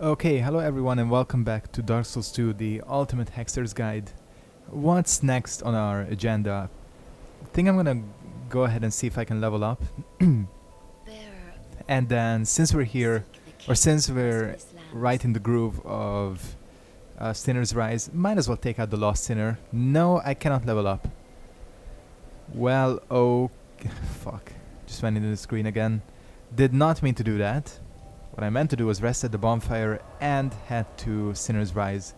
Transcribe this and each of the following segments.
Okay, hello everyone and welcome back to Dark Souls 2, the Ultimate Hexer's Guide. What's next on our agenda? I think I'm gonna go ahead and see if I can level up. and then, since we're here, or since we're right in the groove of uh, Sinner's Rise, might as well take out the Lost Sinner. No, I cannot level up. Well, oh... fuck. Just went into the screen again. Did not mean to do that. What I meant to do was rest at the bonfire and head to Sinner's Rise.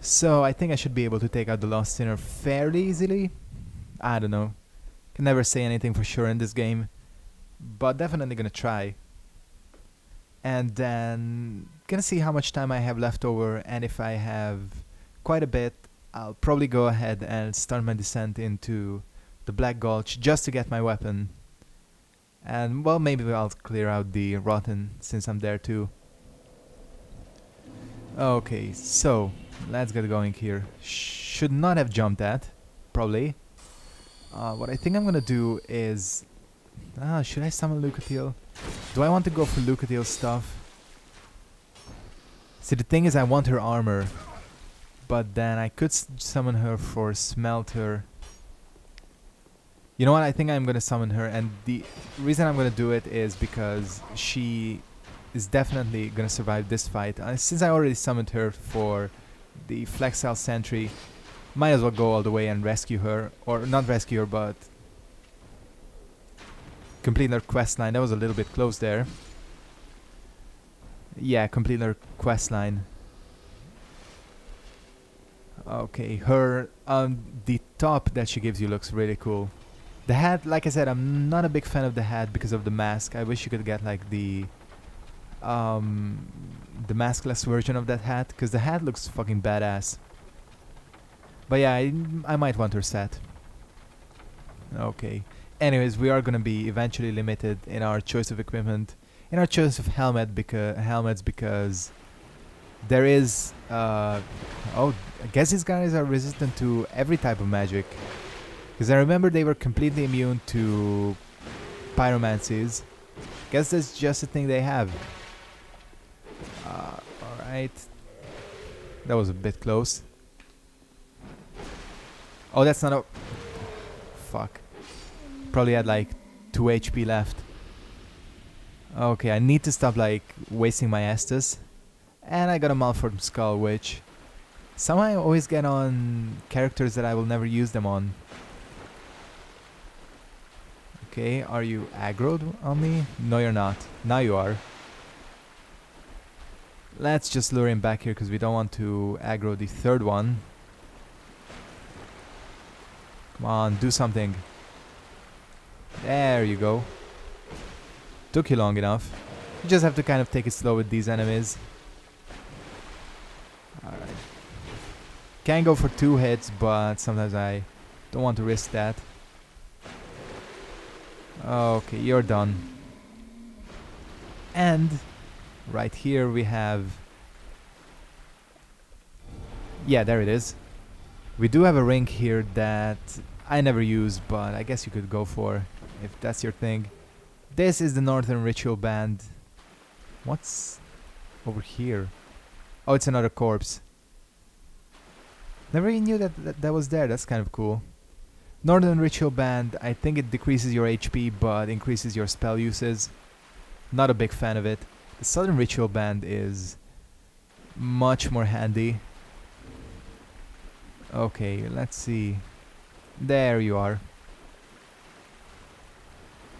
So I think I should be able to take out the Lost Sinner fairly easily. I don't know. Can never say anything for sure in this game. But definitely gonna try. And then gonna see how much time I have left over and if I have quite a bit I'll probably go ahead and start my descent into the Black Gulch just to get my weapon. And well maybe I'll clear out the Rotten since I'm there too. Okay, so let's get going here. Should not have jumped that, probably. Uh, what I think I'm gonna do is... Ah, should I summon Lucatiel? Do I want to go for Lucatiel stuff? See, the thing is I want her armor. But then I could summon her for Smelter. You know what, I think I'm gonna summon her and the reason I'm gonna do it is because she is definitely gonna survive this fight. Uh, since I already summoned her for the Flexile Sentry, might as well go all the way and rescue her. Or not rescue her, but complete her quest line. That was a little bit close there. Yeah, complete her quest line. Okay, her um the top that she gives you looks really cool. The hat, like I said, I'm not a big fan of the hat because of the mask. I wish you could get like the um the maskless version of that hat because the hat looks fucking badass. But yeah, I, I might want her set. Okay. Anyways, we are gonna be eventually limited in our choice of equipment, in our choice of helmet because helmets because there is uh oh I guess these guys are resistant to every type of magic. Because I remember they were completely immune to pyromancies. Guess that's just a thing they have. Uh, Alright. That was a bit close. Oh, that's not a... Fuck. Probably had like 2 HP left. Okay, I need to stop like wasting my Estus. And I got a Malformed Skull, which somehow I always get on characters that I will never use them on. Okay, are you aggroed on me? No, you're not. Now you are. Let's just lure him back here because we don't want to aggro the third one. Come on, do something. There you go. Took you long enough. You just have to kind of take it slow with these enemies. Alright. Can go for two hits, but sometimes I don't want to risk that. Oh, okay, you're done. And right here we have... Yeah, there it is. We do have a ring here that I never use, but I guess you could go for if that's your thing. This is the Northern Ritual Band. What's over here? Oh, it's another corpse. Never even knew that, that that was there. That's kind of cool. Northern Ritual Band, I think it decreases your HP but increases your spell uses. Not a big fan of it. The Southern Ritual Band is much more handy. Okay, let's see. There you are.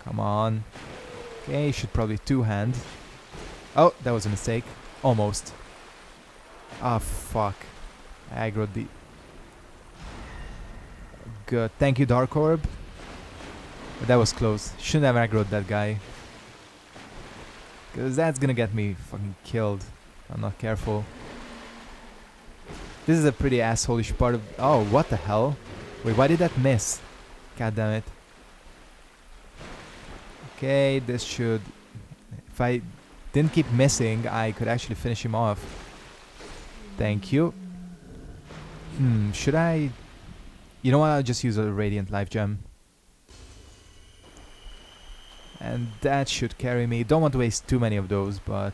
Come on. Okay, should probably two-hand. Oh, that was a mistake. Almost. Ah, fuck. I aggroed the good. Thank you, Dark Orb. That was close. Shouldn't have aggroed that guy. Because that's gonna get me fucking killed. I'm not careful. This is a pretty assholeish part of... Oh, what the hell? Wait, why did that miss? God damn it. Okay, this should... If I didn't keep missing, I could actually finish him off. Thank you. Hmm, should I you know what, I'll just use a Radiant Life Gem. And that should carry me. Don't want to waste too many of those, but...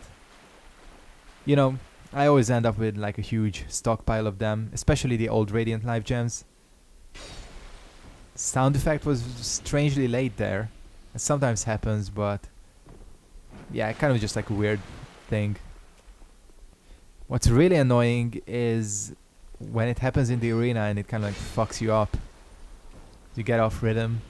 You know, I always end up with like a huge stockpile of them, especially the old Radiant Life gems. Sound effect was strangely late there. It sometimes happens, but yeah, kind of just like a weird thing. What's really annoying is when it happens in the arena and it kind of like fucks you up. You get off rhythm.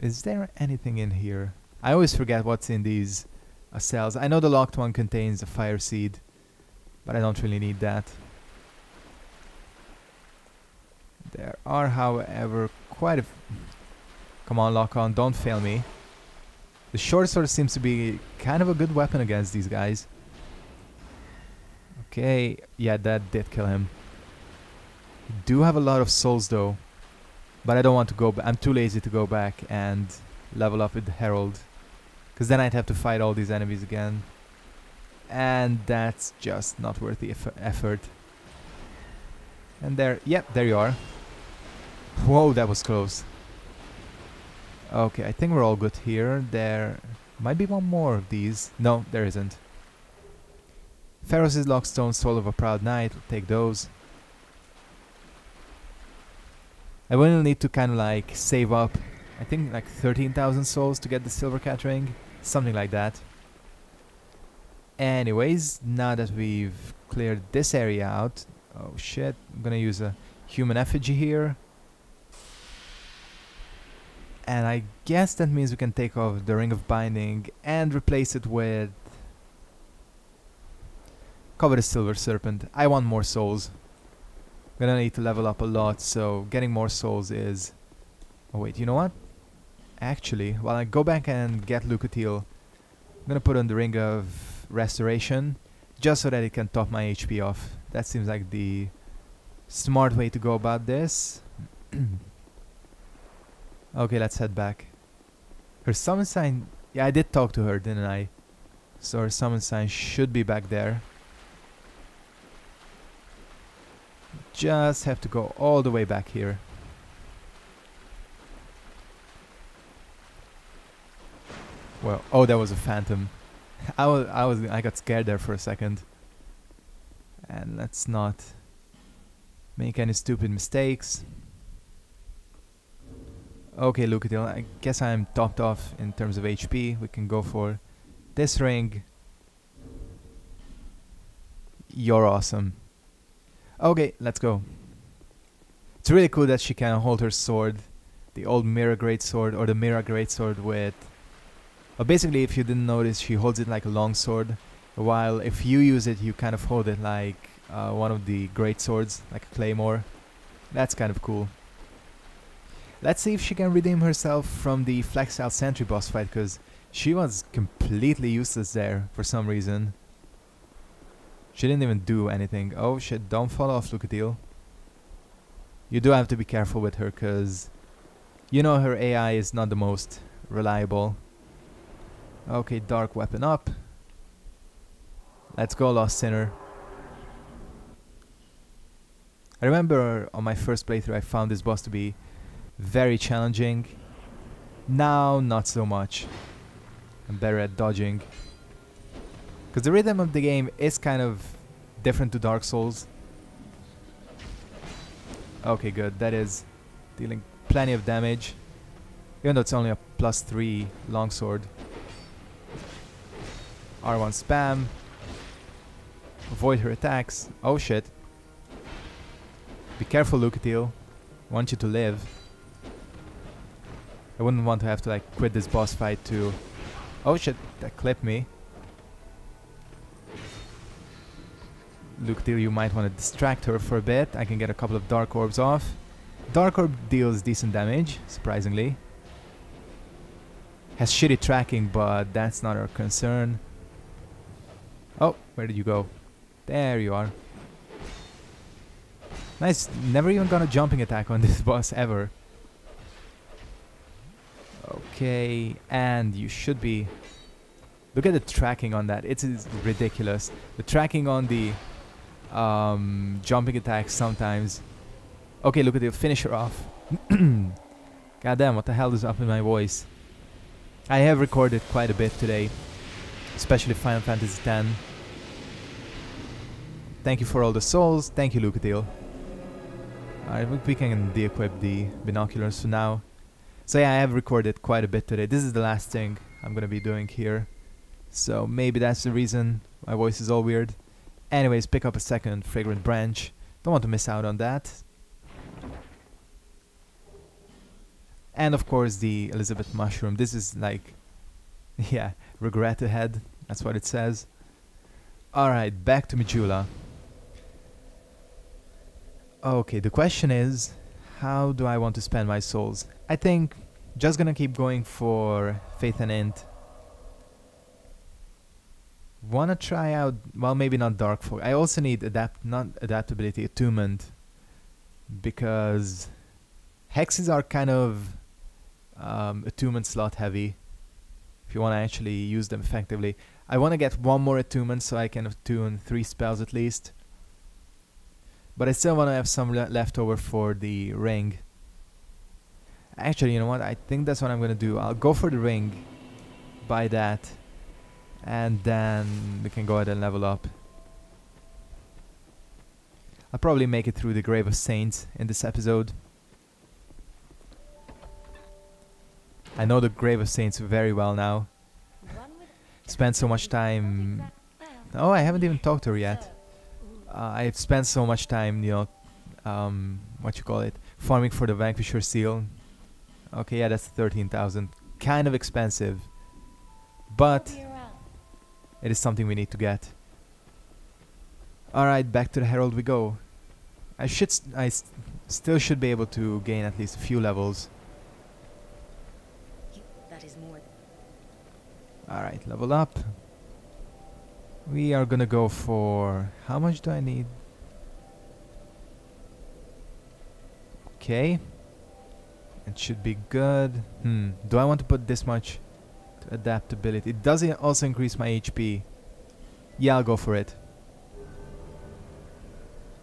Is there anything in here? I always forget what's in these uh, cells. I know the locked one contains a fire seed, but I don't really need that. There are, however, quite a... Come on, lock on, don't fail me. The short sword seems to be kind of a good weapon against these guys. Okay, yeah, that did kill him. Do have a lot of souls though, but I don't want to go. back. I'm too lazy to go back and level up with the Herald, because then I'd have to fight all these enemies again, and that's just not worth the eff effort. And there, yep, there you are. Whoa, that was close. Okay, I think we're all good here. There might be one more of these. No, there isn't. Pharros' Lockstone, Soul of a Proud Knight, we'll take those. I will need to kind of like save up, I think like 13,000 souls to get the Silver Cat Ring, something like that. Anyways, now that we've cleared this area out, oh shit, I'm gonna use a human effigy here. And I guess that means we can take off the Ring of Binding and replace it with... Covetous Silver Serpent. I want more souls. I'm gonna need to level up a lot, so getting more souls is... Oh wait, you know what? Actually, while I go back and get Lucatiel, I'm gonna put on the Ring of Restoration, just so that it can top my HP off. That seems like the smart way to go about this. Okay, let's head back. Her summon sign... Yeah, I did talk to her, didn't I? So her summon sign should be back there. Just have to go all the way back here. Well, oh, that was a phantom. I was, I was, I got scared there for a second. And let's not make any stupid mistakes. Okay, Lucatiel, I guess I'm topped off in terms of HP. We can go for this ring. You're awesome. Okay, let's go. It's really cool that she can hold her sword, the old Mirrah Great Sword or the Mirrah Great Sword with... Well, basically, if you didn't notice, she holds it like a long sword, while if you use it, you kind of hold it like uh, one of the great swords, like a claymore. That's kind of cool. Let's see if she can redeem herself from the Flexile Sentry boss fight, because she was completely useless there for some reason. She didn't even do anything. Oh shit, don't fall off, Lucatiel. You do have to be careful with her, because you know her AI is not the most reliable. Okay, Dark Weapon up. Let's go, Lost Sinner. I remember on my first playthrough I found this boss to be very challenging. Now, not so much. I'm better at dodging. Because the rhythm of the game is kind of different to Dark Souls. Okay, good. That is dealing plenty of damage. Even though it's only a plus 3 longsword. R1 spam. Avoid her attacks. Oh shit. Be careful, Lucatiel. I want you to live. I wouldn't want to have to like quit this boss fight to... Oh shit, that clipped me. Lucatiel, you might want to distract her for a bit. I can get a couple of Dark Orbs off. Dark Orb deals decent damage, surprisingly. Has shitty tracking, but that's not our concern. Oh, where did you go? There you are. Nice, never even got a jumping attack on this boss ever. Okay, and you should be... Look at the tracking on that. It's, it's ridiculous. The tracking on the um, jumping attacks sometimes. Okay, look at the finisher off. God damn, what the hell is up in my voice? I have recorded quite a bit today. especially Final Fantasy X. Thank you for all the souls. Thank you, Lucatiel. Alright, we can de-equip the binoculars for now. So yeah, I have recorded quite a bit today. This is the last thing I'm gonna be doing here. So maybe that's the reason my voice is all weird. Anyways, pick up a second fragrant branch. Don't want to miss out on that. And of course the Elizabeth mushroom. This is like, yeah, regret ahead. That's what it says. Alright, back to Majula. Okay, the question is, how do I want to spend my souls? I think just gonna keep going for Faith and Int. Wanna try out, well maybe not Dark Fog. I also need adapt, not adaptability, attunement. Because hexes are kind of um, attunement slot heavy. If you wanna actually use them effectively. I wanna get one more attunement so I can attune three spells at least. But I still want to have some le left over for the ring. Actually, you know what? I think that's what I'm going to do. I'll go for the ring. Buy that. And then we can go ahead and level up. I'll probably make it through the Grave of Saints in this episode. I know the Grave of Saints very well now. Spent so much time... Oh, I haven't even talked to her yet uh, I've spent so much time, you know, um, what you call it, farming for the Vanquisher seal. Okay, yeah, that's 13,000. Kind of expensive, but it is something we need to get. Alright, back to the Herald we go. I should, I st still should be able to gain at least a few levels. Alright, level up. We are gonna go for... How much do I need? Okay. It should be good. Hmm. Do I want to put this much to adaptability? It does also increase my HP. Yeah, I'll go for it.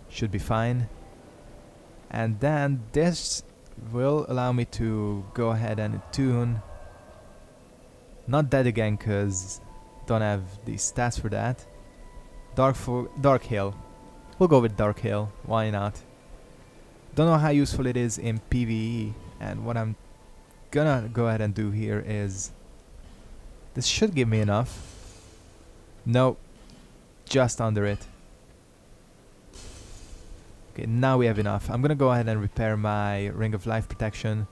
Should be fine. And then this will allow me to go ahead and tune. Not that again, because don't have the stats for that. Dark for Dark Hail. We'll go with Dark Hail. Why not? Don't know how useful it is in PvE, and what I'm gonna go ahead and do here is this should give me enough. No, just under it. Okay, now we have enough. I'm gonna go ahead and repair my Ring of Life Protection.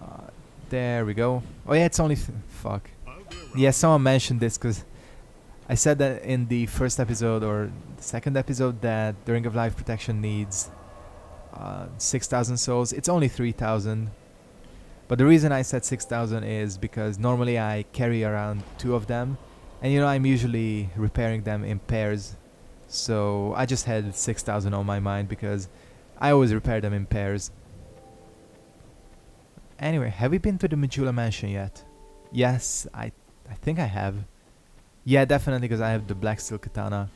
Uh, there we go. Oh yeah, it's only... fuck. Yeah, someone mentioned this because I said that in the first episode or the second episode that the Ring of Life Protection needs uh, 6,000 souls. It's only 3,000. But the reason I said 6,000 is because normally I carry around two of them. And you know, I'm usually repairing them in pairs. So I just had 6,000 on my mind because I always repair them in pairs. Anyway, have we been to the Majula mansion yet? Yes, I I think I have. Yeah, definitely because I have the Black Steel Katana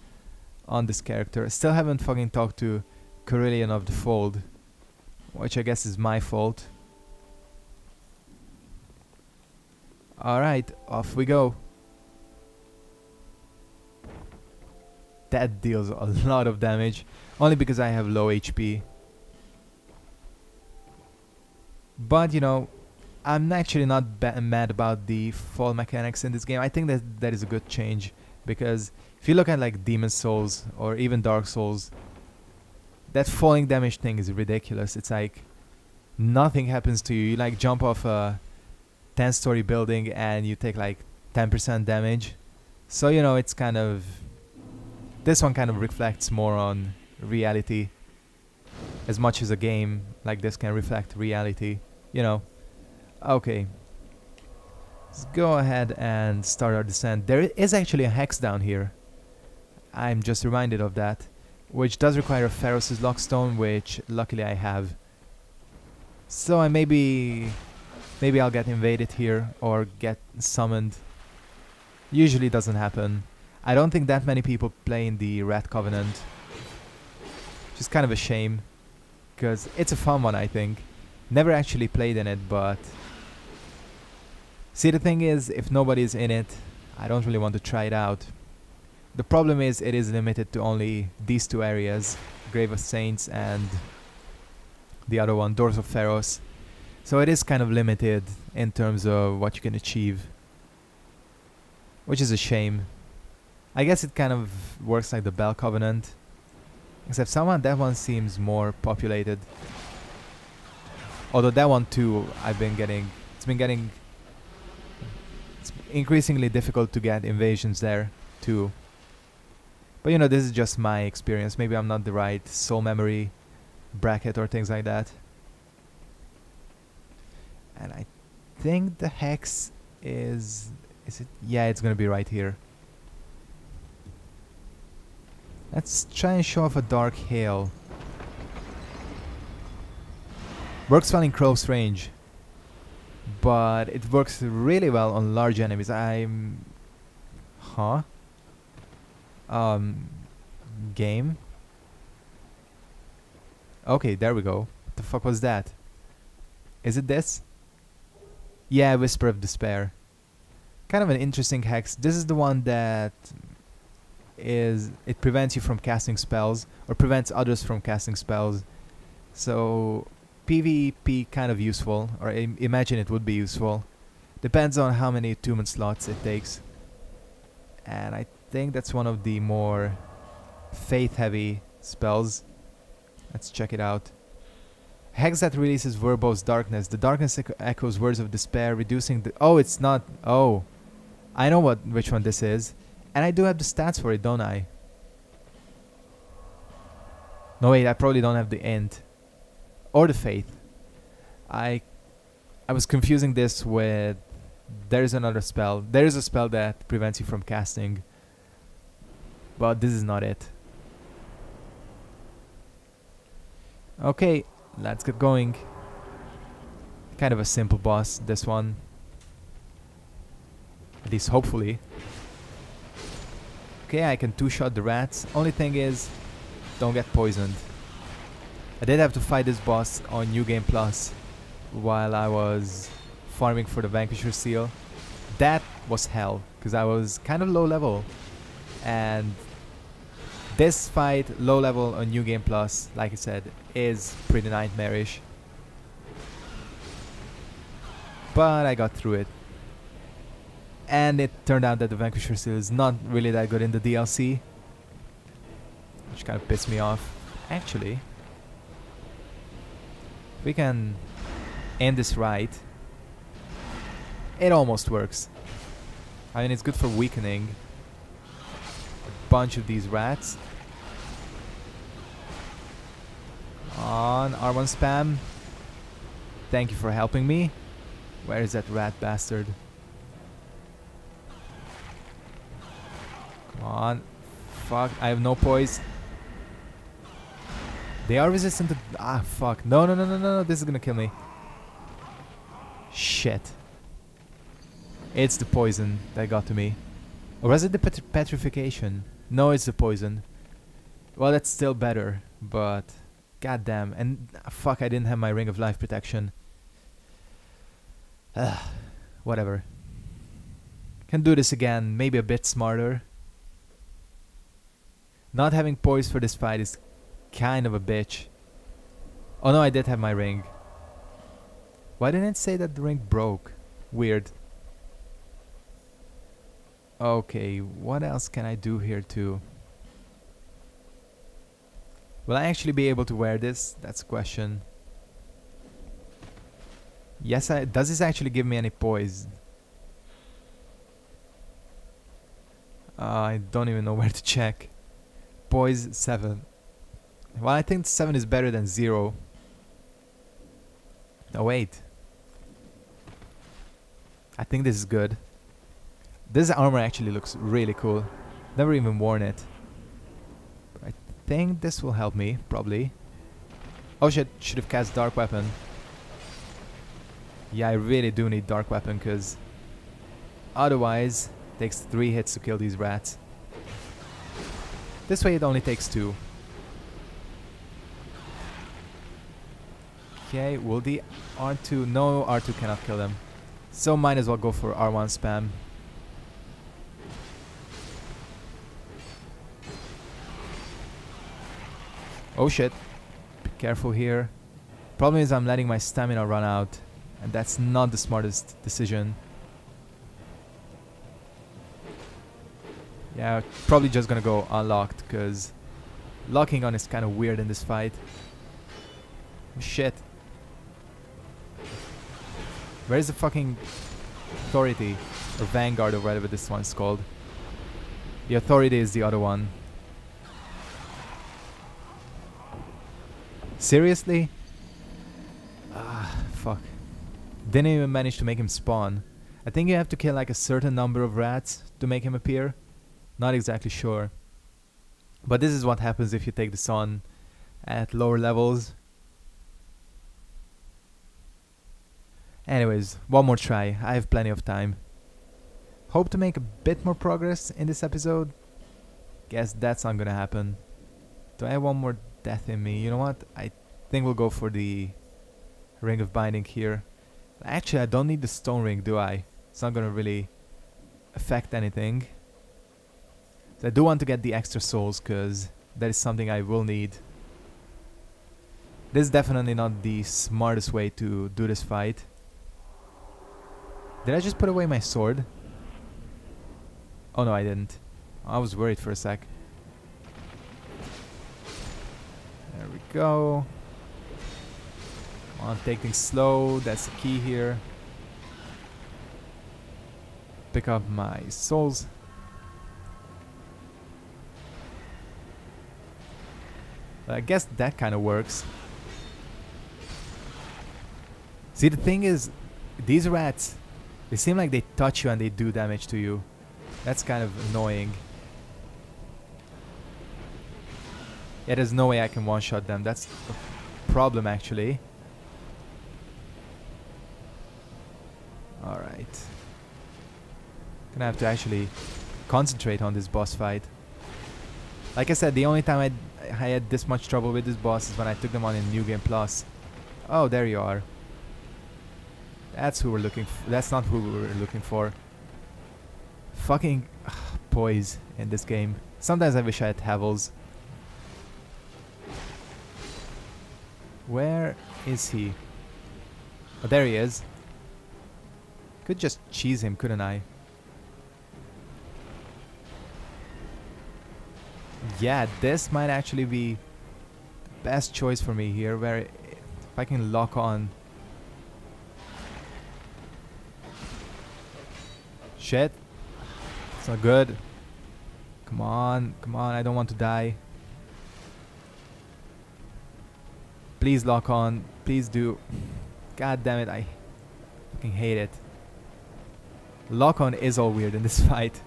on this character. Still haven't fucking talked to Carhillion of the Fold, which I guess is my fault. Alright, off we go. That deals a lot of damage, only because I have low HP. But, you know, I'm actually not mad about the fall mechanics in this game. I think that that is a good change because if you look at like Demon Souls or even Dark Souls, that falling damage thing is ridiculous. It's like nothing happens to you. You like jump off a 10 story building and you take like 10% damage. So, you know, it's kind of. This one kind of reflects more on reality as much as a game like this can reflect reality, you know. Okay. Let's go ahead and start our descent. There is actually a hex down here. I'm just reminded of that. Which does require a Pharros' Lockstone, which luckily I have. So I maybe... Maybe I'll get invaded here, or get summoned. Usually doesn't happen. I don't think that many people play in the Rat Covenant. Which is kind of a shame. Because it's a fun one, I think. Never actually played in it, but See, the thing is, if nobody's in it, I don't really want to try it out. The problem is it is limited to only these two areas, Grave of Saints and the other one, Doors of Pharros. So it is kind of limited in terms of what you can achieve. Which is a shame. I guess it kind of works like the Bell Covenant. Except someone that one seems more populated. Although that one too, I've been getting, it's been getting, it's increasingly difficult to get invasions there too. But you know, this is just my experience. Maybe I'm not the right soul memory bracket or things like that. And I think the hex is, is it? Yeah, it's gonna be right here. Let's try and show off a Dark Hail. Works well in close range. But it works really well on large enemies. I'm... Huh? Um... Game? Okay, there we go. What the fuck was that? Is it this? Yeah, Whisper of Despair. Kind of an interesting hex. This is the one that is it prevents you from casting spells or prevents others from casting spells. So PvP kind of useful, or I imagine it would be useful. Depends on how many attunement slots it takes. And I think that's one of the more faith-heavy spells. Let's check it out. Hex that releases verbose darkness. The darkness echo echoes words of despair, reducing the... Oh, it's not... Oh. I know what which one this is. And I do have the stats for it, don't I? No, wait, I probably don't have the end. Or the faith. I I was confusing this with there's another spell. There is a spell that prevents you from casting. But this is not it. Okay, let's get going. Kind of a simple boss, this one. At least hopefully. Okay, I can two-shot the rats. Only thing is, don't get poisoned. I did have to fight this boss on New Game Plus while I was farming for the Vanquisher Seal. That was hell, because I was kind of low level. And this fight, low level on New Game Plus, like I said, is pretty nightmarish. But I got through it and it turned out that the Vanquisher Seal is not really that good in the DLC. Which kind of pissed me off. Actually, we can end this right. It almost works. I mean, it's good for weakening a bunch of these rats. On R1 spam. Thank you for helping me. Where is that rat bastard? Come on. Fuck, I have no poise. They are resistant to... Ah, fuck. No, no, no, no, no, no. This is gonna kill me. Shit. It's the poison that got to me. Or was it the pet petrification? No, it's the poison. Well, that's still better, but... Goddamn. And uh, fuck, I didn't have my Ring of Life protection. whatever. Can do this again, maybe a bit smarter. Not having poise for this fight is kind of a bitch. Oh no, I did have my ring. Why didn't it say that the ring broke? Weird. Okay, what else can I do here too? Will I actually be able to wear this? That's a question. Yes, I, does this actually give me any poise? Uh, I don't even know where to check. Poise 7. Well, I think 7 is better than 0. Oh, wait. I think this is good. This armor actually looks really cool. Never even worn it. Think this will help me, probably. Oh shit, should have cast Dark Weapon. Yeah, I really do need Dark Weapon, because otherwise, takes 3 hits to kill these rats. This way it only takes two. Okay, will the R2... No, R2 cannot kill them. So might as well go for R1 spam. Oh shit. Be careful here. Problem is I'm letting my stamina run out. And that's not the smartest decision. Yeah, probably just gonna go unlocked because locking on is kind of weird in this fight. Shit. Where is the fucking authority? Or vanguard or whatever this one's called. The authority is the other one. Seriously? Ah, fuck. Didn't even manage to make him spawn. I think you have to kill like a certain number of rats to make him appear. Not exactly sure. But this is what happens if you take this on at lower levels. Anyways, one more try. I have plenty of time. Hope to make a bit more progress in this episode. Guess that's not gonna happen. Do I have one more death in me? You know what? I think we'll go for the Ring of Binding here. Actually, I don't need the Stone Ring, do I? It's not gonna really affect anything. So I do want to get the extra souls, because that is something I will need. This is definitely not the smartest way to do this fight. Did I just put away my sword? Oh no, I didn't. I was worried for a sec. There we go. Take things slow. That's the key here. Pick up my souls. I guess that kind of works. See, the thing is, these rats, they seem like they touch you and they do damage to you. That's kind of annoying. Yeah, there's no way I can one-shot them. That's a problem, actually. Gonna have to actually concentrate on this boss fight. Like I said, the only time I, I had this much trouble with this boss is when I took them on in New Game Plus. Oh, there you are. That's who we're looking for. That's not who we were looking for. Fucking ugh, poise in this game. Sometimes I wish I had Havels. Where is he? Oh, there he is. Could just cheese him, couldn't I? Yeah, this might actually be the best choice for me here, where if I can lock on Shit. It's not good. Come on, come on, I don't want to die. Please lock on. Please do. God damn it, I fucking hate it. Lock on is all weird in this fight.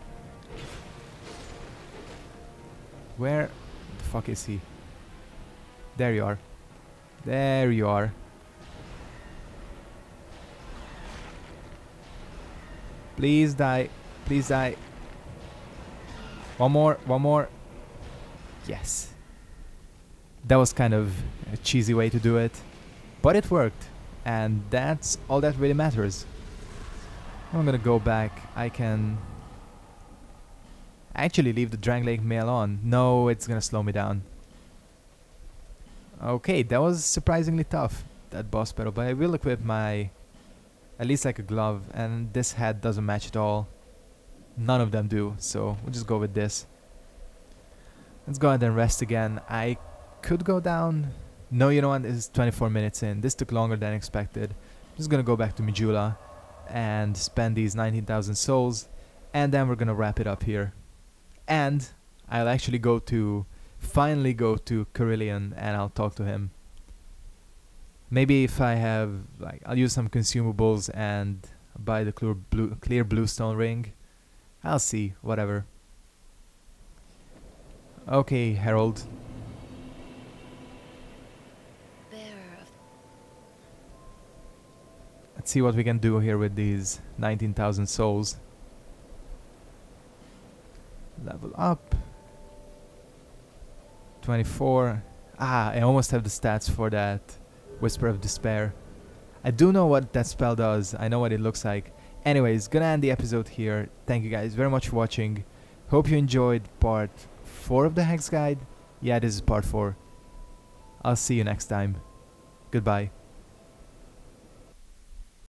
Where the fuck is he? There you are. There you are. Please die. Please die. One more. One more. Yes. That was kind of a cheesy way to do it. But it worked. And that's all that really matters. I'm gonna go back. I can actually leave the Drangleic mail on. No, it's gonna slow me down. Okay, that was surprisingly tough, that boss battle, but I will equip my at least like a glove and this hat doesn't match at all. None of them do so we'll just go with this. Let's go ahead and rest again. I could go down. No you know what? This is 24 minutes in. This took longer than expected. I'm just gonna go back to Majula and spend these 19,000 souls and then we're gonna wrap it up here and I'll actually go to finally go to Carhillion and I'll talk to him. Maybe if I have like I'll use some consumables and buy the clear blue clear bluestone ring. I'll see whatever. Okay Herald let's see what we can do here with these 19,000 souls level up 24 ah I almost have the stats for that Whisper of Despair. I do know what that spell does. I know what it looks like. Anyways, gonna end the episode here. Thank you guys very much for watching. Hope you enjoyed part 4 of the Hex Guide. Yeah, this is part 4. I'll see you next time. Goodbye.